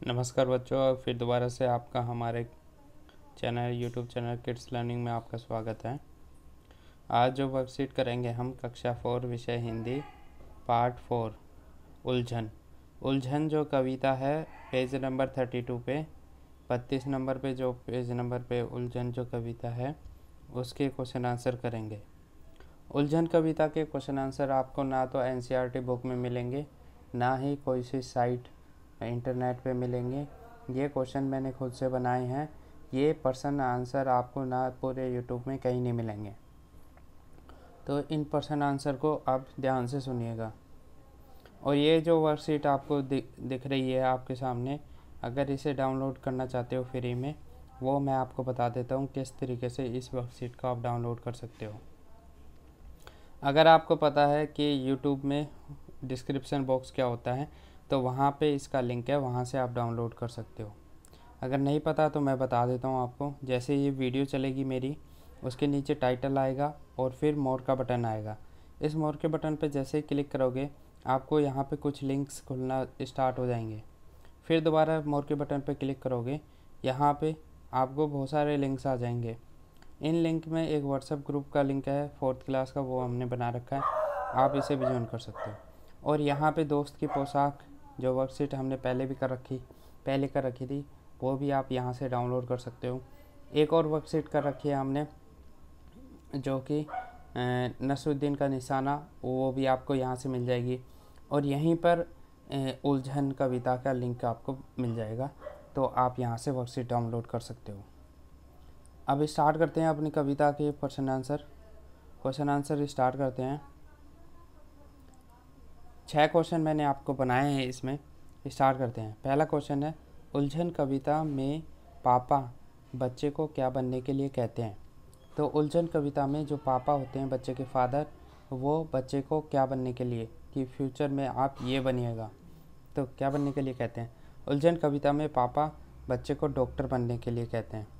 नमस्कार बच्चों फिर दोबारा से आपका हमारे channel YouTube channel kids learning में आपका स्वागत है। आज जो वर्कशीट करेंगे हम, कक्षा फोर विषय हिंदी पार्ट फोर उलझन। उलझन जो कविता है पेज नंबर थर्टी टू पे, बत्तीस नंबर पे जो पेज नंबर पे उलझन जो कविता है, उसके क्वेश्चन आंसर करेंगे। उलझन कविता के क्वेश्चन आंसर आपको ना तो एन बुक में मिलेंगे, ना ही कोई सी साइट इंटरनेट पे मिलेंगे। ये क्वेश्चन मैंने खुद से बनाए हैं। ये पर्सन आंसर आपको ना पूरे यूट्यूब में कहीं नहीं मिलेंगे। तो इन पर्सन आंसर को आप ध्यान से सुनिएगा। और ये जो वर्कशीट आपको दिख रही है आपके सामने, अगर इसे डाउनलोड करना चाहते हो फ्री में, वो मैं आपको बता देता हूँ किस तरीके से इस वर्कशीट को आप डाउनलोड कर सकते हो। अगर आपको पता है कि यूट्यूब में डिस्क्रिप्शन बॉक्स क्या होता है तो वहाँ पे इसका लिंक है, वहाँ से आप डाउनलोड कर सकते हो। अगर नहीं पता तो मैं बता देता हूँ आपको, जैसे ये वीडियो चलेगी मेरी, उसके नीचे टाइटल आएगा और फिर मोर का बटन आएगा। इस मोर के बटन पर जैसे ही क्लिक करोगे, आपको यहाँ पे कुछ लिंक्स खुलना स्टार्ट हो जाएँगे। फिर दोबारा मोर के बटन पर क्लिक करोगे, यहाँ पे आपको बहुत सारे लिंक्स आ जाएँगे। इन लिंक में एक व्हाट्सएप ग्रुप का लिंक है फोर्थ क्लास का, वो हमने बना रखा है, आप इसे भी ज्वाइन कर सकते हो। और यहाँ पे दोस्त की पोशाक, जो वर्कशीट हमने पहले भी कर रखी, पहले कर रखी थी, वो भी आप यहाँ से डाउनलोड कर सकते हो। एक और वर्कशीट कर रखी है हमने, जो कि नसरुद्दीन का निशाना, वो भी आपको यहाँ से मिल जाएगी। और यहीं पर उलझन कविता का लिंक आपको मिल जाएगा तो आप यहाँ से वर्कशीट डाउनलोड कर सकते हो। अब स्टार्ट करते हैं अपनी कविता के question answer. Question answer start करते हैं। छः क्वेश्चन मैंने आपको बनाए हैं इसमें। स्टार्ट करते हैं। पहला क्वेश्चन है, उलझन कविता में पापा बच्चे को क्या बनने के लिए कहते हैं? तो उलझन कविता में जो पापा होते हैं, बच्चे के फादर, वो बच्चे को क्या बनने के लिए कि फ्यूचर में आप ये बनिएगा। तो क्या बनने के लिए कहते हैं? उलझन कविता में पापा बच्चे को डॉक्टर बनने के लिए कहते हैं।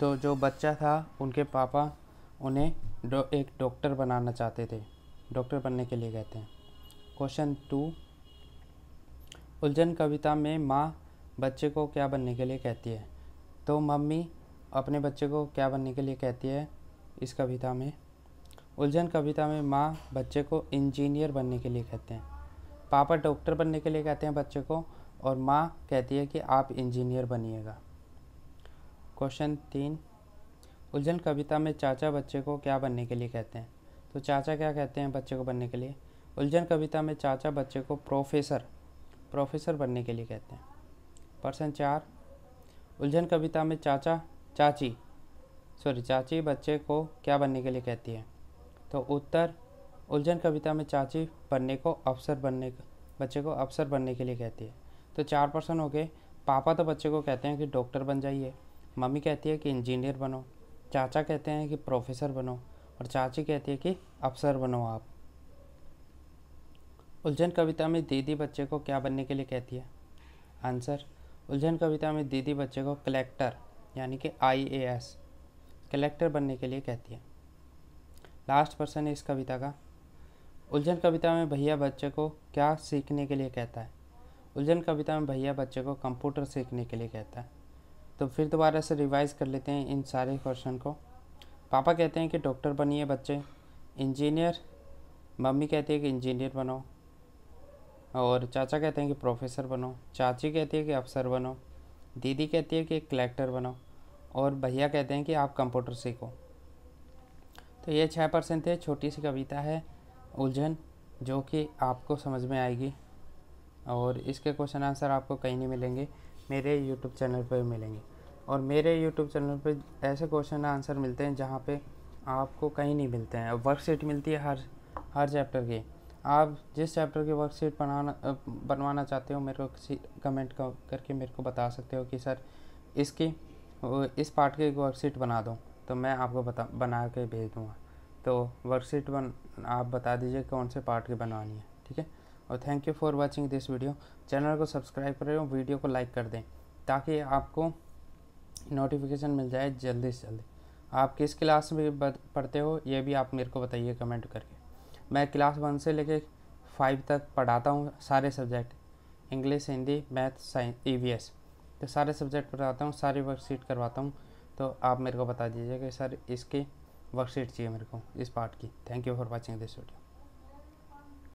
तो जो बच्चा था उनके पापा उन्हें डो, एक डॉक्टर बनाना चाहते थे। डॉक्टर बनने के लिए कहते हैं क्वेश्चन टू। उलझन कविता में माँ बच्चे को क्या बनने के लिए कहती है? तो मम्मी अपने बच्चे को क्या बनने के लिए कहती है इस कविता में? उलझन कविता में माँ बच्चे को इंजीनियर बनने के लिए कहते हैं। पापा डॉक्टर बनने के लिए कहते हैं बच्चे को और माँ कहती है कि आप इंजीनियर बनिएगा। क्वेश्चन तीन, उलझन कविता में चाचा बच्चे को क्या बनने के लिए कहते हैं? तो चाचा क्या कहते हैं बच्चे को बनने के लिए? उलझन कविता में चाचा बच्चे को प्रोफेसर प्रोफेसर बनने के लिए कहते हैं। पर्सन चार, उलझन कविता में चाचा, चाची सॉरी चाची बच्चे को क्या बनने के लिए कहती है? तो उत्तर, उलझन कविता में चाची बनने को अफसर बनने, बच्चे को अफसर बनने के लिए कहती है। तो चार पर्सन हो गए। पापा तो बच्चे को कहते हैं कि डॉक्टर बन जाइए। मम्मी कहती है कि इंजीनियर बनो, चाचा कहते हैं कि प्रोफेसर बनो और चाची कहती है कि अफसर बनो आप। उलझन कविता में दीदी बच्चे को क्या बनने के लिए कहती है? आंसर, उलझन कविता में दीदी बच्चे को कलेक्टर यानी कि आई ए एस कलेक्टर बनने के लिए कहती है। लास्ट पर्सन है इस कविता का। उलझन कविता में भैया बच्चे को क्या सीखने के लिए कहता है? उलझन कविता में भैया बच्चे को कंप्यूटर सीखने के लिए कहता है। तो फिर दोबारा से रिवाइज कर लेते हैं इन सारे क्वेश्चन को। पापा कहते हैं कि डॉक्टर बनिए बच्चे। इंजीनियर मम्मी कहती है कि इंजीनियर बनो। और चाचा कहते हैं कि प्रोफेसर बनो। चाची कहती है कि अफसर बनो। दीदी कहती है कि कलेक्टर बनो। और भैया कहते हैं कि आप कंप्यूटर सीखो। तो ये छः परसेंट है छोटी सी कविता है उलझन, जो कि आपको समझ में आएगी। और इसके क्वेश्चन आंसर आपको कहीं नहीं मिलेंगे। मेरे यूट्यूब चैनल पर मिलेंगे। और मेरे यूट्यूब चैनल पर ऐसे क्वेश्चन आंसर मिलते हैं जहाँ पे आपको कहीं नहीं मिलते हैं। वर्कशीट मिलती है हर हर चैप्टर की। आप जिस चैप्टर की वर्कशीट बनाना, बनवाना चाहते हो, मेरे को कमेंट करके मेरे को बता सकते हो कि, सर, इसकी, इस पार्ट की वर्कशीट बना दो। तो मैं आपको बता, बना के भेज दूँगा। तो वर्कशीट बन, आप बता दीजिए कौन से पार्ट की बनवानी है, ठीक है? और thank you for watching this video channel को सब्सक्राइब करें और वीडियो को लाइक कर दें, ताकि आपको नोटिफिकेशन मिल जाए जल्दी से जल्दी। आप किस क्लास में पढ़ते हो, ये भी आप मेरे को बताइए कमेंट करके। मैं क्लास वन से लेके फाइव तक पढ़ाता हूँ सारे subject English Hindi math science EVS तो सारे सब्जेक्ट पढ़ाता हूँ, सारी वर्कशीट करवाता हूँ। तो आप मेरे को बता दीजिए कि सर इसकी वर्कशीट चाहिए मेरे को, इस पार्ट की। Thank you for watching this video